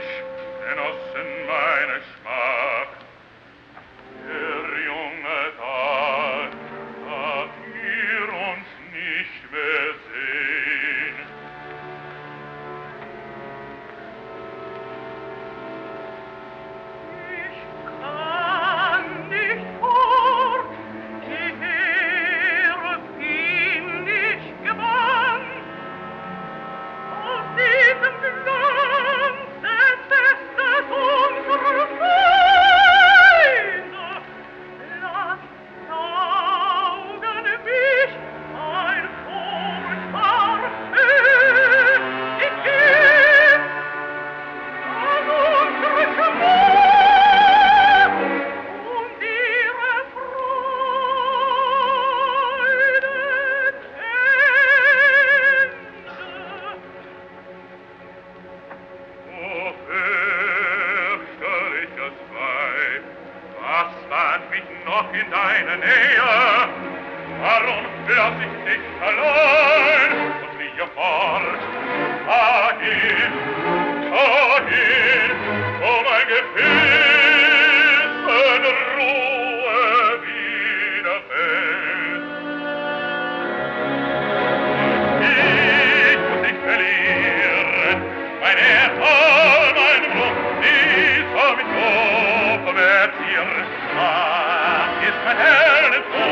mich genossen mich noch in deiner Nähe. Warum lass ich dich allein und fliehe fort? minute.